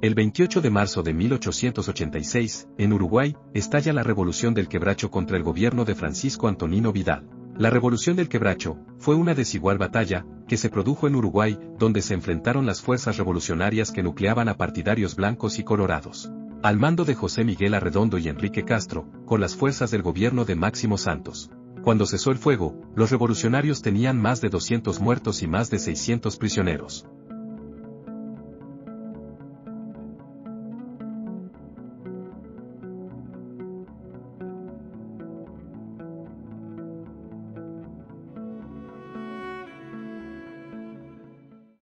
El 28 de marzo de 1886, en Uruguay, estalla la Revolución del Quebracho contra el gobierno de Francisco Antonino Vidal. La Revolución del Quebracho fue una desigual batalla que se produjo en Uruguay, donde se enfrentaron las fuerzas revolucionarias que nucleaban a partidarios blancos y colorados. Al mando de José Miguel Arredondo y Enrique Castro, con las fuerzas del gobierno de Máximo Santos. Cuando cesó el fuego, los revolucionarios tenían más de 200 muertos y más de 600 prisioneros.